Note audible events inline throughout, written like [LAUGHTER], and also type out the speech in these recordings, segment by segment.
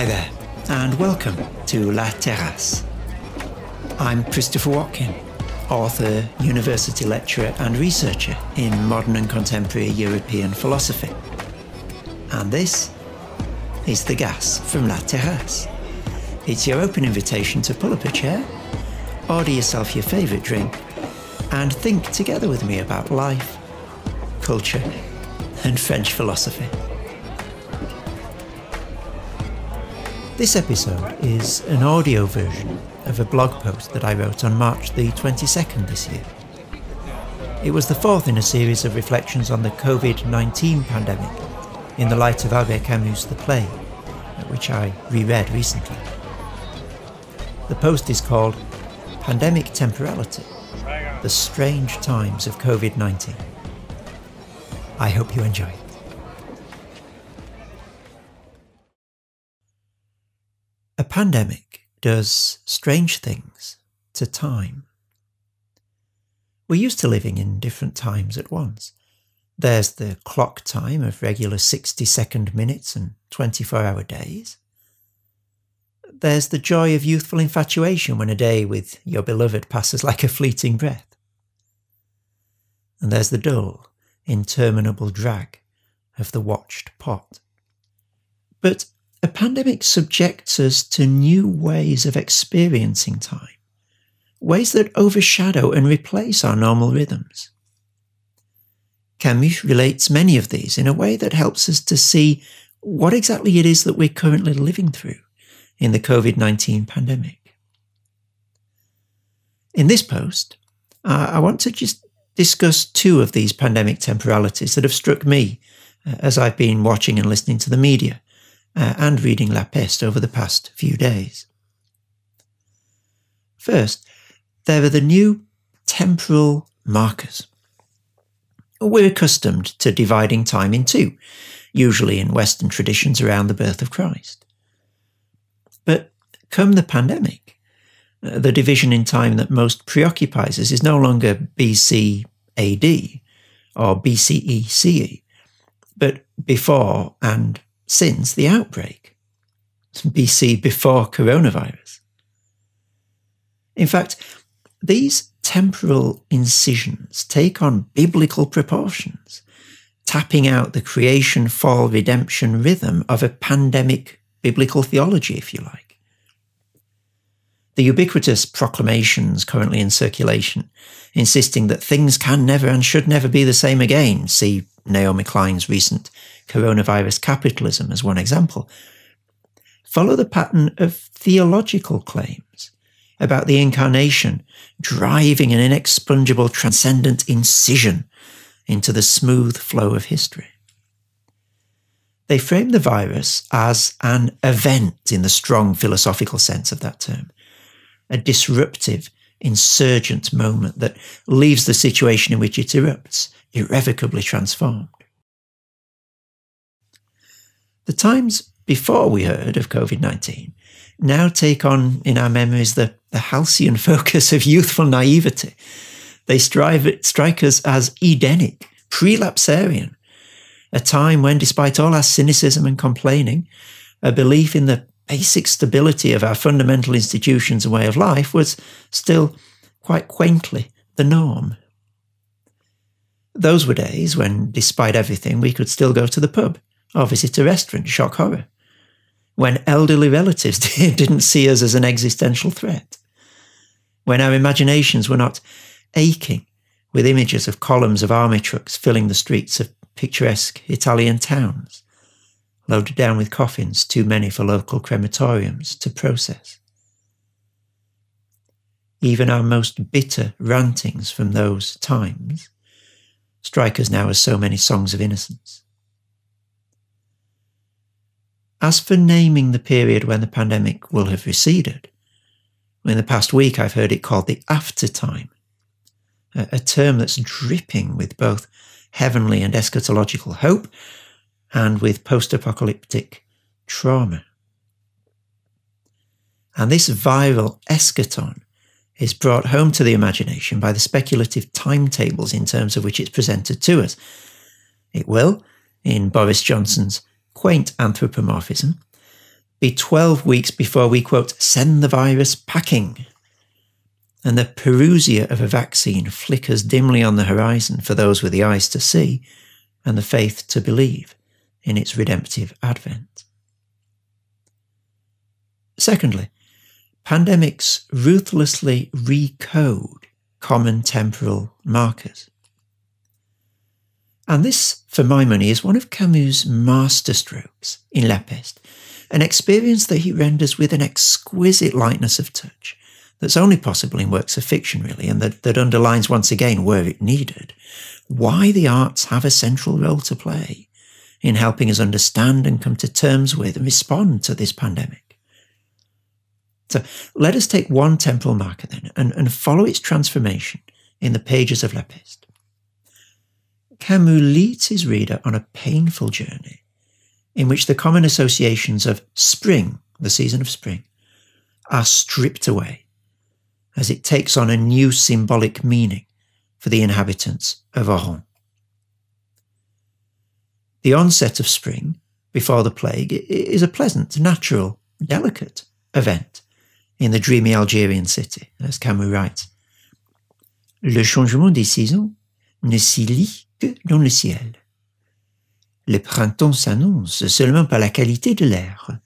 Hi there, and welcome to La Terrasse. I'm Christopher Watkin, author, university lecturer, and researcher in modern and contemporary European philosophy. And this is The Gas from La Terrasse. It's your open invitation to pull up a chair, order yourself your favourite drink, and think together with me about life, culture, and French philosophy. This episode is an audio version of a blog post that I wrote on March the 22nd this year. It was the fourth in a series of reflections on the COVID 19 pandemic in the light of Albert Camus' The Plague, which I reread recently. The post is called Pandemic Temporality The Strange Times of COVID 19. I hope you enjoy it. Pandemic does strange things to time. We're used to living in different times at once. There's the clock time of regular 60 second minutes and 24 hour days. There's the joy of youthful infatuation when a day with your beloved passes like a fleeting breath. And there's the dull, interminable drag of the watched pot. But a pandemic subjects us to new ways of experiencing time, ways that overshadow and replace our normal rhythms. Camus relates many of these in a way that helps us to see what exactly it is that we're currently living through in the COVID 19 pandemic. In this post, uh, I want to just discuss two of these pandemic temporalities that have struck me uh, as I've been watching and listening to the media uh, and reading La Peste over the past few days. First, there are the new temporal markers. We're accustomed to dividing time in two, usually in Western traditions around the birth of Christ. But come the pandemic, uh, the division in time that most preoccupies us is no longer BC AD or BCE CE, but before and since the outbreak, BC before coronavirus. In fact, these temporal incisions take on biblical proportions, tapping out the creation, fall, redemption rhythm of a pandemic biblical theology, if you like. The ubiquitous proclamations currently in circulation, insisting that things can never and should never be the same again, see Naomi Klein's recent coronavirus capitalism as one example, follow the pattern of theological claims about the incarnation driving an inexpugnable transcendent incision into the smooth flow of history. They frame the virus as an event in the strong philosophical sense of that term, a disruptive, insurgent moment that leaves the situation in which it erupts irrevocably transformed. The times before we heard of COVID 19 now take on in our memories the, the halcyon [LAUGHS] focus of youthful naivety. They strive, strike us as Edenic, prelapsarian, a time when, despite all our cynicism and complaining, a belief in the basic stability of our fundamental institutions and way of life was still quite quaintly the norm. Those were days when, despite everything, we could still go to the pub or visit a restaurant, shock horror. When elderly relatives [LAUGHS] didn't see us as an existential threat. When our imaginations were not aching with images of columns of army trucks filling the streets of picturesque Italian towns, loaded down with coffins too many for local crematoriums to process. Even our most bitter rantings from those times strike us now as so many songs of innocence. As for naming the period when the pandemic will have receded, in the past week I've heard it called the after time, a, term that's dripping with both heavenly and eschatological hope and with post apocalyptic trauma. And this viral eschaton is brought home to the imagination by the speculative timetables in terms of which it's presented to us. It will, in Boris Johnson's quaint anthropomorphism, be 12 weeks before we, quote, send the virus packing. And the Parousia of a vaccine flickers dimly on the horizon for those with the eyes to see and the faith to believe in its redemptive advent. Secondly, pandemics ruthlessly recode common temporal markers. And this, for my money, is one of Camus' masterstrokes in La an experience that he renders with an exquisite lightness of touch that's only possible in works of fiction, really, and that, that underlines once again, where it needed, why the arts have a central role to play in helping us understand and come to terms with and respond to this pandemic. So let us take one temporal marker then and, and follow its transformation in the pages of La Peste. Camus leads his reader on a painful journey in which the common associations of spring, the season of spring, are stripped away as it takes on a new symbolic meaning for the inhabitants of Oran. The onset of spring, before the plague, is a pleasant, natural, delicate event in the dreamy Algerian city, as Camus writes. Le changement des saisons ne s'y lit que dans le ciel. Le printemps s'annonce seulement par la qualité de l'air,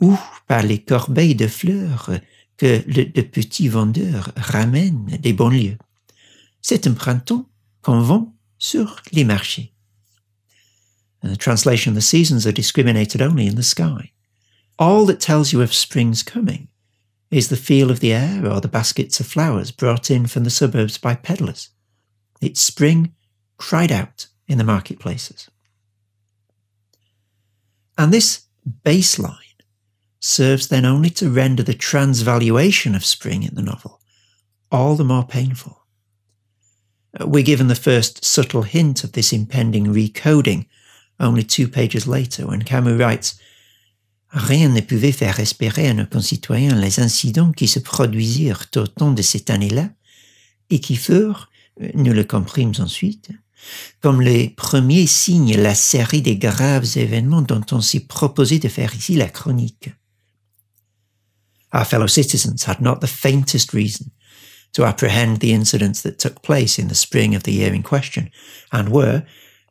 ou par les corbeilles de fleurs que le, de petits vendeurs ramènent des banlieues. C'est un printemps qu'on vend sur les marchés. And the translation, the seasons are discriminated only in the sky. All that tells you of spring's coming is the feel of the air or the baskets of flowers brought in from the suburbs by peddlers. It's spring cried out in the marketplaces. And this baseline serves then only to render the transvaluation of spring in the novel all the more painful. Uh, we're given the first subtle hint of this impending recoding only two pages later when Camus writes Rien ne pouvait faire espérer à nos concitoyens les incidents qui se produisirent au temps de cette année-là et qui furent, nous le comprîmes ensuite, comme les premiers signes la série des graves événements dont on s'est proposé de faire ici la chronique. Our fellow citizens had not the faintest reason to apprehend the incidents that took place in the spring of the year in question, and were,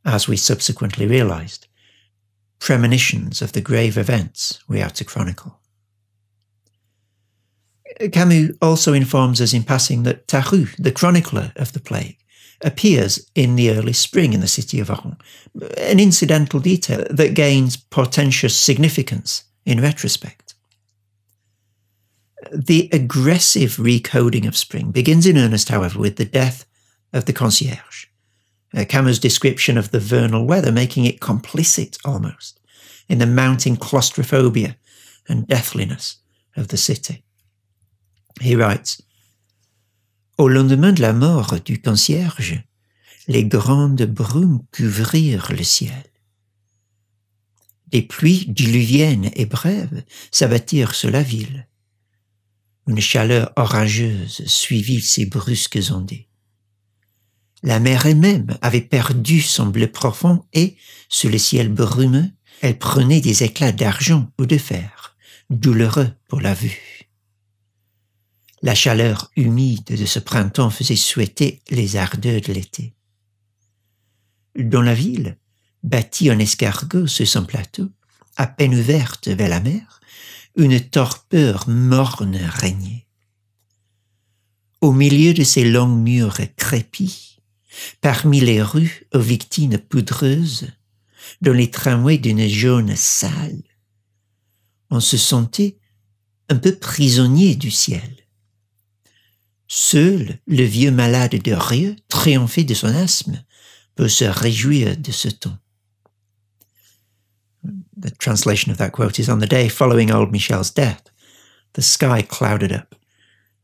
as we subsequently realized, premonitions of the grave events we are to chronicle. Camus also informs us in passing that Tarrou, the chronicler of the plague, appears in the early spring in the city of Oran, an incidental detail that gains portentous significance in retrospect. The aggressive recoding of spring begins in earnest, however, with the death of the concierge. Uh, Camus' description of the vernal weather making it complicit almost in the mounting claustrophobia and deathliness of the city. He writes, Au lendemain de la mort du concierge, les grandes brumes couvrirent le ciel. Des pluies diluviennes et brèves s'abattirent sur la ville. Une chaleur orageuse suivit ces brusques ondées. La mer elle-même avait perdu son bleu profond et, sous le ciel brumeux, elle prenait des éclats d'argent ou de fer, douloureux pour la vue. La chaleur humide de ce printemps faisait souhaiter les ardeurs de l'été. Dans la ville, bâtie en escargot sur son plateau, à peine ouverte vers la mer, une torpeur morne régnait. Au milieu de ces longs murs crépis, parmi les rues aux victimes poudreuses, dans les tramways d'une jaune sale, on se sentait un peu prisonnier du ciel. Seul le vieux malade de Rieux, triomphé de son asthme, peut se réjouir de ce temps. the translation of that quote is on the day following old Michel's death, the sky clouded up,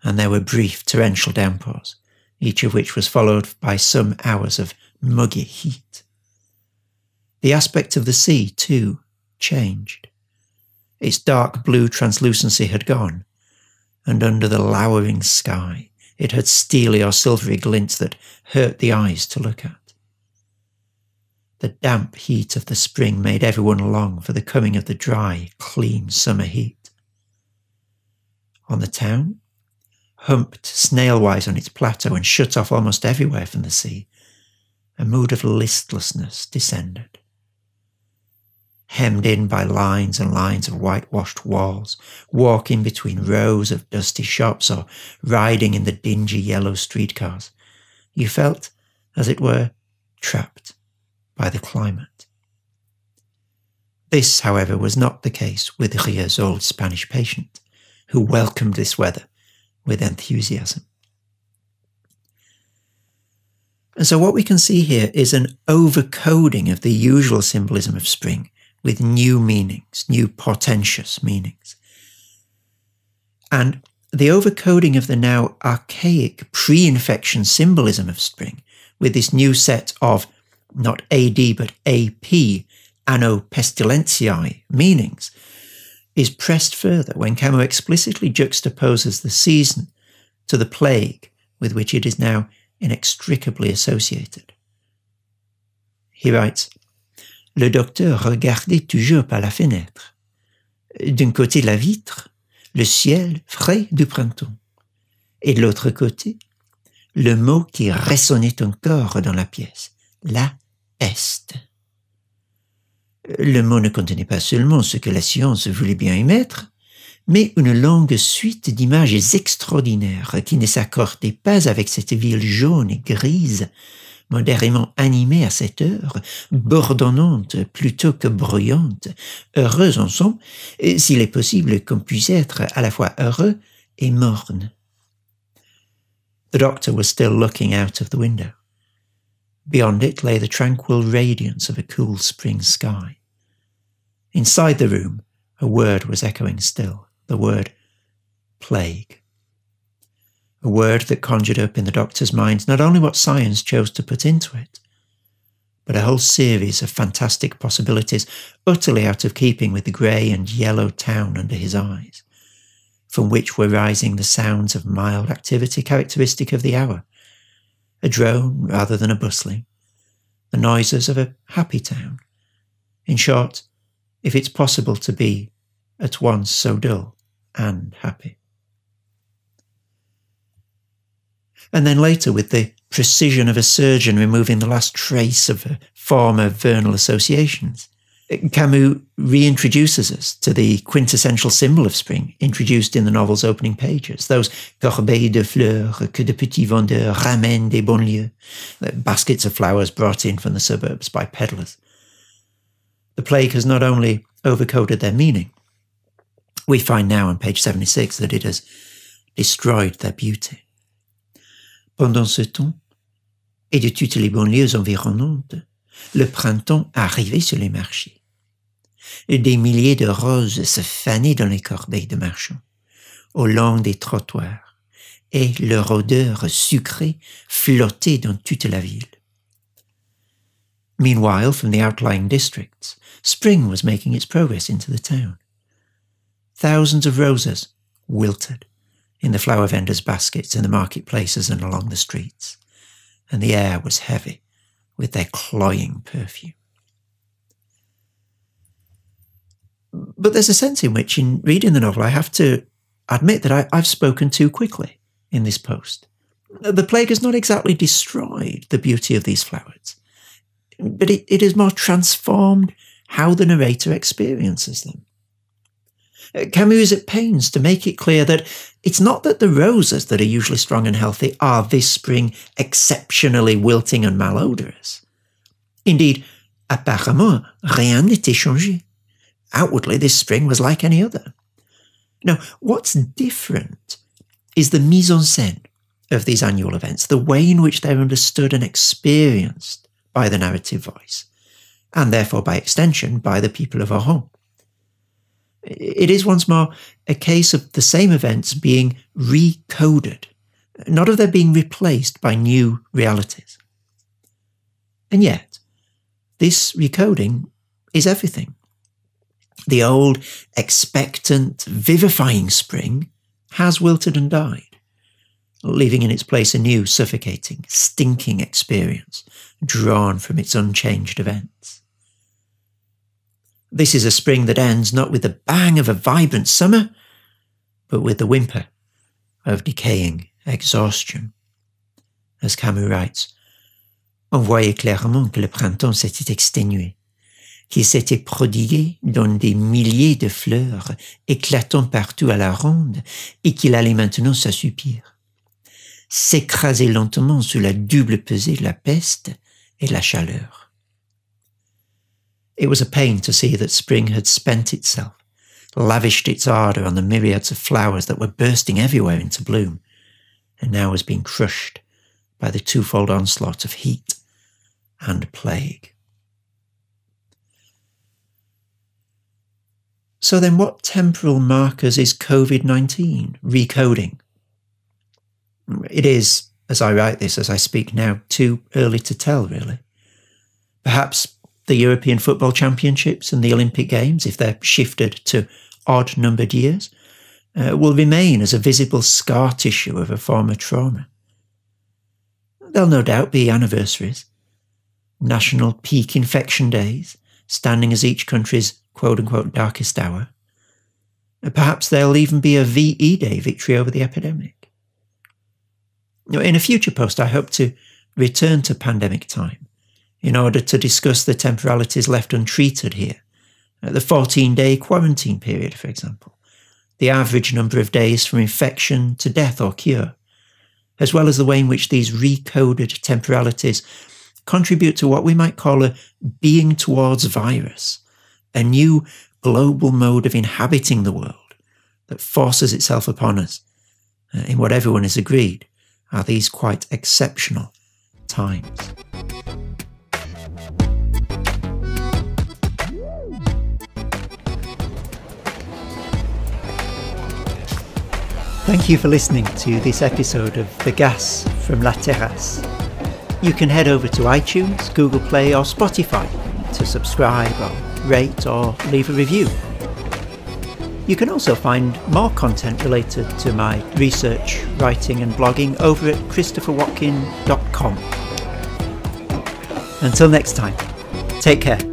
and there were brief torrential downpours, each of which was followed by some hours of muggy heat. The aspect of the sea, too, changed. Its dark blue translucency had gone, and under the lowering sky it had steely or silvery glints that hurt the eyes to look at. The damp heat of the spring made everyone long for the coming of the dry, clean summer heat. On the town, humped snail-wise on its plateau and shut off almost everywhere from the sea, a mood of listlessness descended. Hemmed in by lines and lines of whitewashed walls, walking between rows of dusty shops or riding in the dingy yellow streetcars, you felt, as it were, trapped by the climate. This, however, was not the case with Rieux's old Spanish patient, who welcomed this weather with enthusiasm. And so, what we can see here is an overcoding of the usual symbolism of spring with new meanings, new portentous meanings. And the overcoding of the now archaic pre infection symbolism of spring with this new set of not AD but AP, Anno Pestilentiae meanings is pressed further when Camus explicitly juxtaposes the season to the plague with which it is now inextricably associated. He writes Le docteur regardait toujours par la fenêtre. D'un côté la vitre, le ciel frais du printemps, et de l'autre côté, le mot qui résonnait encore dans la pièce, la peste. Le mot ne contenait pas seulement ce que la science voulait bien y mettre, mais une longue suite d'images extraordinaires qui ne s'accordaient pas avec cette ville jaune et grise, modérément animée à cette heure, bourdonnante plutôt que bruyante, heureuse en son, s'il est possible qu'on puisse être à la fois heureux et morne. The doctor was still looking out of the window. Beyond it lay the tranquil radiance of a cool spring sky. Inside the room, a word was echoing still the word plague. A word that conjured up in the doctor's mind not only what science chose to put into it, but a whole series of fantastic possibilities utterly out of keeping with the grey and yellow town under his eyes, from which were rising the sounds of mild activity characteristic of the hour a drone rather than a bustling, the noises of a happy town. In short, if it's possible to be at once so dull and happy. And then later, with the precision of a surgeon removing the last trace of former vernal associations, Camus reintroduces us to the quintessential symbol of spring introduced in the novel's opening pages, those corbeilles de fleurs que de petits vendeurs ramènent des banlieues, baskets of flowers brought in from the suburbs by peddlers. The plague has not only overcoded their meaning, we find now on page 76 that it has destroyed their beauty. Pendant ce temps, et de toutes les banlieues environnantes, le printemps arrivait sur les marchés. Des milliers de roses se fanaient dans les corbeilles de marchands, au long des trottoirs, et leur odeur sucrée flottait dans toute la ville. Meanwhile, from the outlying districts, spring was making its progress into the town. Thousands of roses wilted in the flower vendors' baskets in the marketplaces and along the streets, and the air was heavy with their cloying perfume. But there's a sense in which, in reading the novel, I have to admit that I, I've spoken too quickly in this post. The plague has not exactly destroyed the beauty of these flowers, but it, it has more transformed how the narrator experiences them. Uh, Camus is at pains to make it clear that it's not that the roses that are usually strong and healthy are this spring exceptionally wilting and malodorous. Indeed, apparemment, rien n'était changé. Outwardly, this spring was like any other. Now, what's different is the mise en scène of these annual events, the way in which they're understood and experienced by the narrative voice, and therefore by extension by the people of Oran. It is once more a case of the same events being recoded, not of their being replaced by new realities. And yet, this recoding is everything. The old, expectant, vivifying spring has wilted and died. Leaving in its place a new, suffocating, stinking experience drawn from its unchanged events. This is a spring that ends not with the bang of a vibrant summer, but with the whimper of decaying exhaustion. As Camus writes, on voyait clairement que le printemps s'était exténué, qu'il s'était prodigué dans des milliers de fleurs éclatant partout à la ronde et qu'il allait maintenant s'assoupir, s'écraser lentement sous la double pesée de la peste et la chaleur. It was a pain to see that spring had spent itself, lavished its ardour on the myriads of flowers that were bursting everywhere into bloom, and now was being crushed by the twofold onslaught of heat and plague. So then what temporal markers is COVID-19 recoding? It is, as I write this, as I speak now, too early to tell, really. Perhaps the European Football Championships and the Olympic Games, if they're shifted to odd numbered years, uh, will remain as a visible scar tissue of a former trauma. There'll no doubt be anniversaries, national peak infection days, standing as each country's quote unquote darkest hour. Perhaps there'll even be a VE Day victory over the epidemic. In a future post, I hope to return to pandemic time in order to discuss the temporalities left untreated here. The 14 day quarantine period, for example, the average number of days from infection to death or cure, as well as the way in which these recoded temporalities contribute to what we might call a being towards virus, a new global mode of inhabiting the world that forces itself upon us uh, in what everyone has agreed are these quite exceptional times. Thank you for listening to this episode of The Gas from La Terrasse. You can head over to iTunes, Google Play, or Spotify to subscribe or rate or leave a review. You can also find more content related to my research, writing, and blogging over at christopherwatkin.com. Until next time, take care.